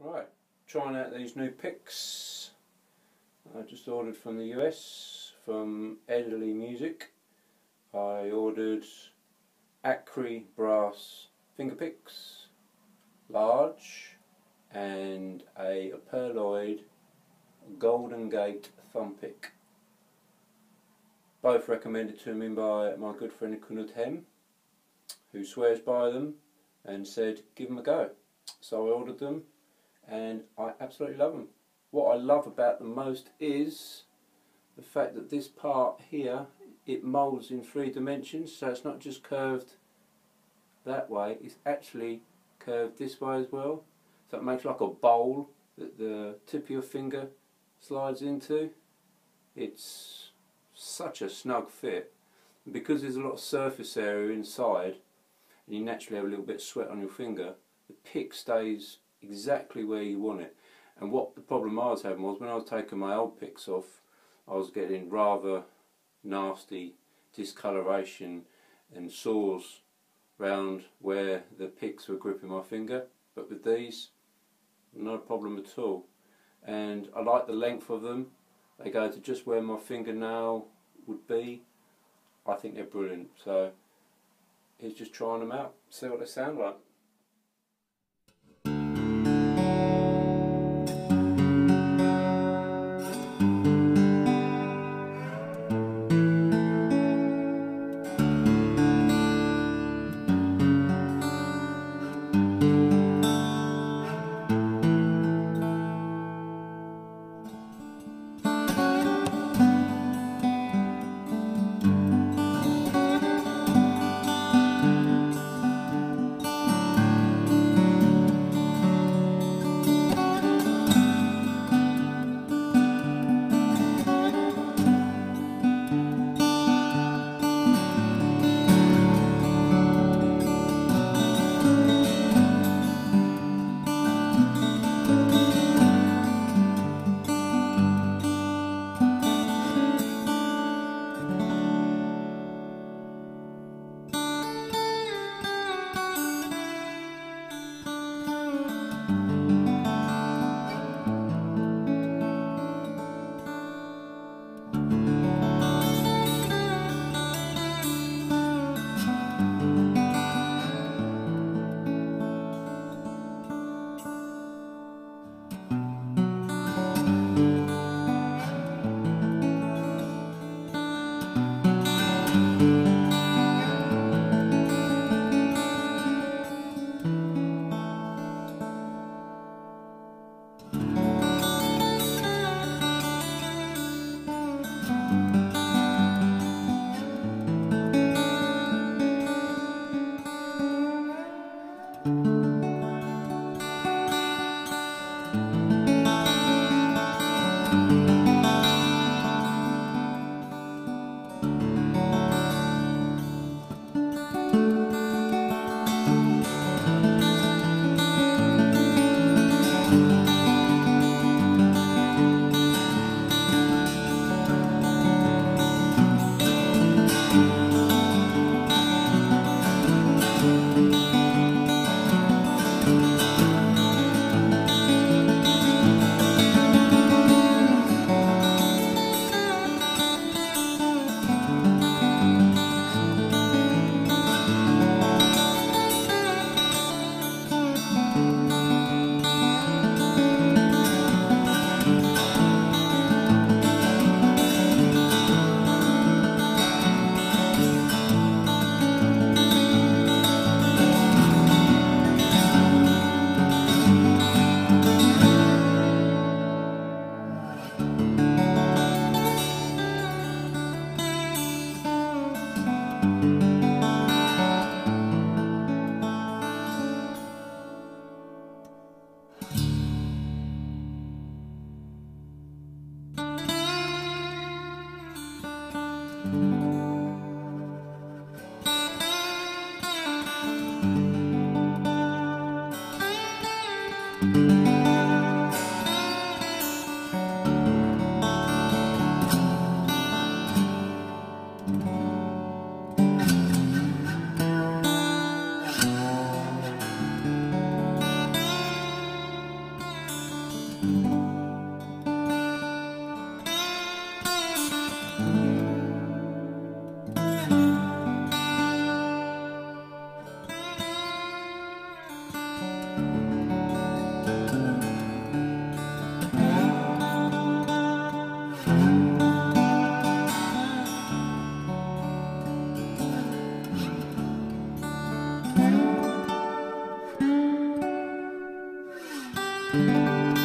Right, trying out these new picks. I just ordered from the US from Elderly Music. I ordered Acri brass finger picks, large, and a Pearloid Golden Gate thumb pick. Both recommended to me by my good friend Knut Hem, who swears by them and said give them a go. So I ordered them and I absolutely love them. What I love about them most is the fact that this part here it moulds in three dimensions so it's not just curved that way it's actually curved this way as well. So it makes like a bowl that the tip of your finger slides into. It's such a snug fit. Because there's a lot of surface area inside and you naturally have a little bit of sweat on your finger the pick stays exactly where you want it. And what the problem I was having was when I was taking my old picks off, I was getting rather nasty discoloration and sores round where the picks were gripping my finger. But with these, no problem at all. And I like the length of them. They go to just where my fingernail would be. I think they're brilliant. So here's just trying them out, see what they sound like. Música